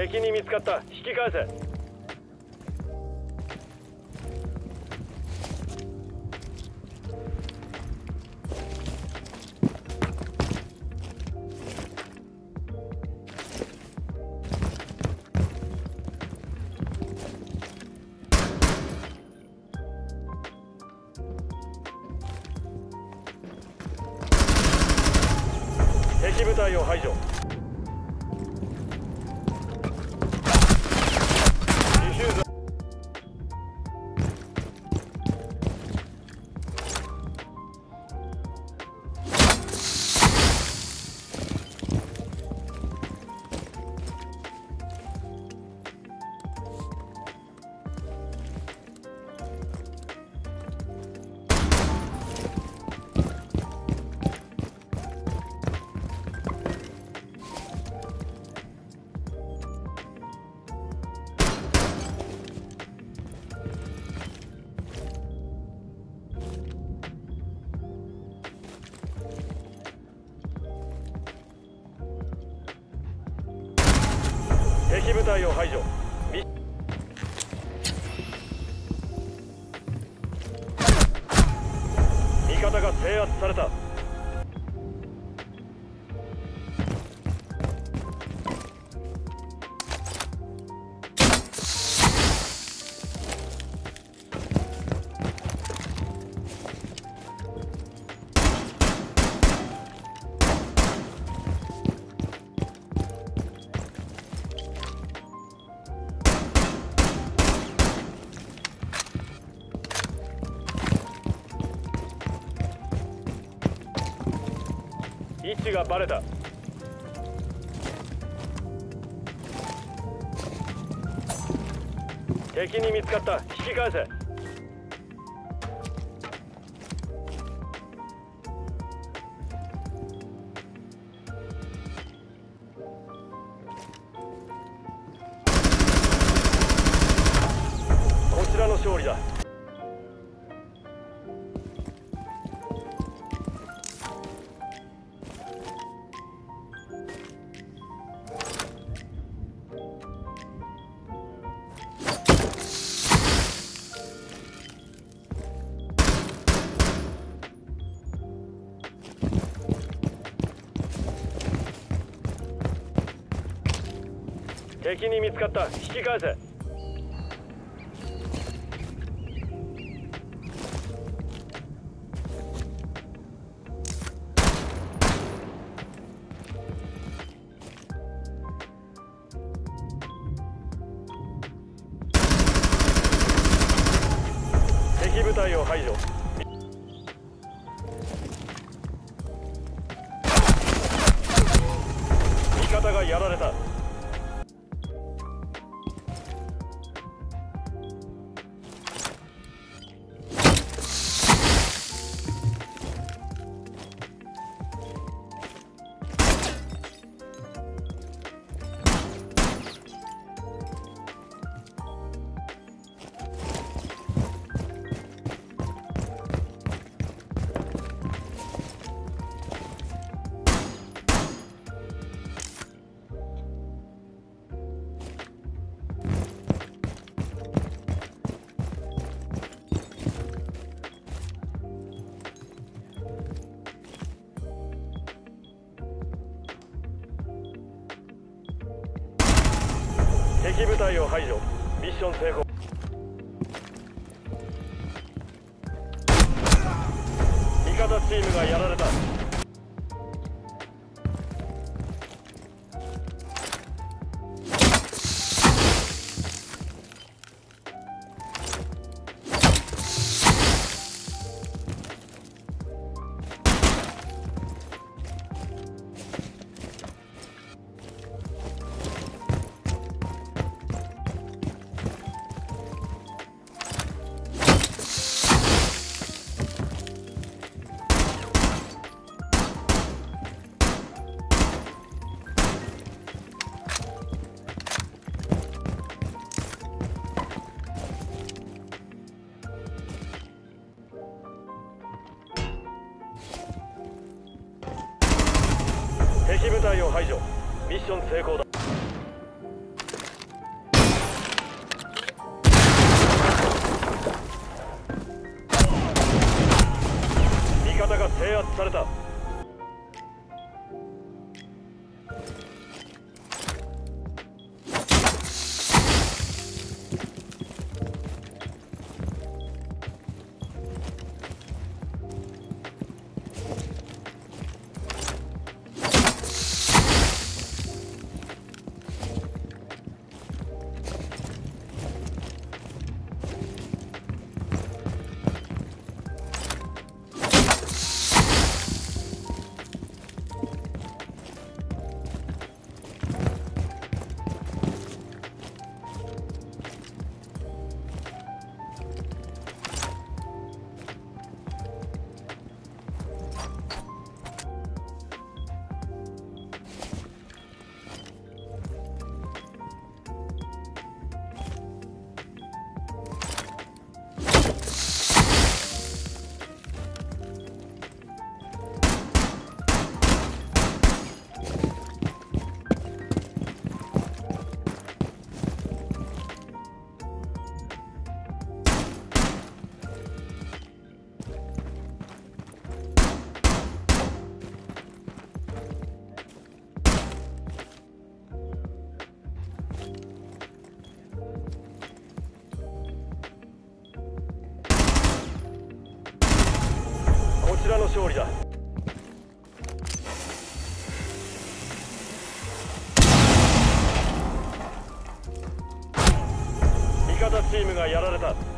敵に見つかった。引き返せ。敵部隊を排除。敵部隊を排除。味方が制圧された。置がバレた。敵に見つかった。引き返せ。こちらの勝利だ。敵に見つかった。引き返せ。敵部隊を排除。味方がやられた。敵部隊を排除。ミッション成功。味方チームがやられた。敵部隊を排除。ミッション成功だ。味方が制圧された。らの勝利だ。味方チームがやられた。